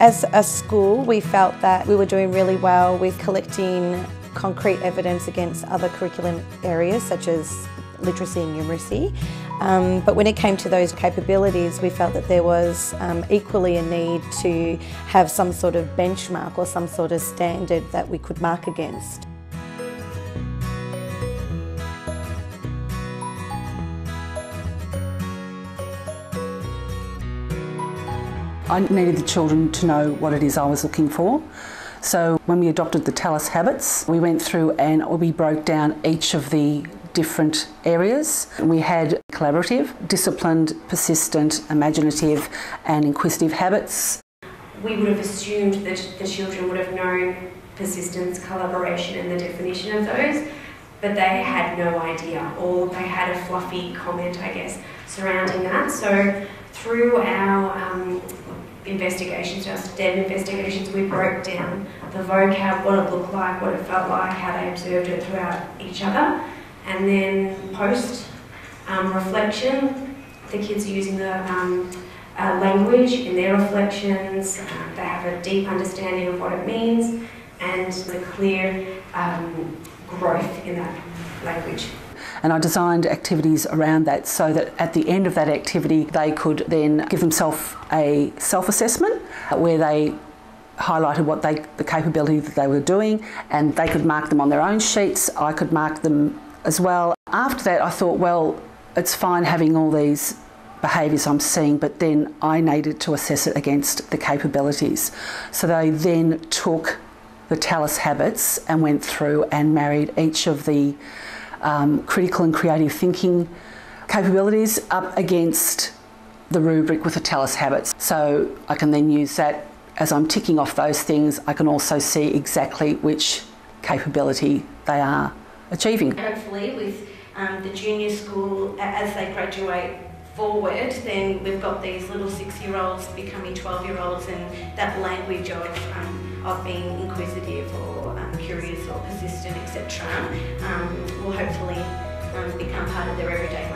As a school, we felt that we were doing really well with collecting concrete evidence against other curriculum areas such as literacy and numeracy. Um, but when it came to those capabilities, we felt that there was um, equally a need to have some sort of benchmark or some sort of standard that we could mark against. I needed the children to know what it is I was looking for. So when we adopted the Tallis habits, we went through and we broke down each of the different areas. We had collaborative, disciplined, persistent, imaginative and inquisitive habits. We would have assumed that the children would have known persistence, collaboration and the definition of those, but they had no idea or they had a fluffy comment, I guess, surrounding that. So through our um, investigations, our STEM investigations, we broke down the vocab, what it looked like, what it felt like, how they observed it throughout each other. And then post um, reflection, the kids are using the um, uh, language in their reflections, uh, they have a deep understanding of what it means and the clear um, growth in that language. And I designed activities around that so that at the end of that activity, they could then give themselves a self assessment where they highlighted what they, the capability that they were doing, and they could mark them on their own sheets. I could mark them as well. After that, I thought, well, it's fine having all these behaviours I'm seeing, but then I needed to assess it against the capabilities. So they then took the Tallis habits and went through and married each of the um, critical and creative thinking capabilities up against the rubric with the Tallis habits. So I can then use that as I'm ticking off those things, I can also see exactly which capability they are achieving. Hopefully with um, the junior school, as they graduate forward, then we've got these little six-year-olds becoming 12-year-olds and that language of, um, of being inquisitive or um, curious or persistent, etc., um, will hopefully um, become part of their everyday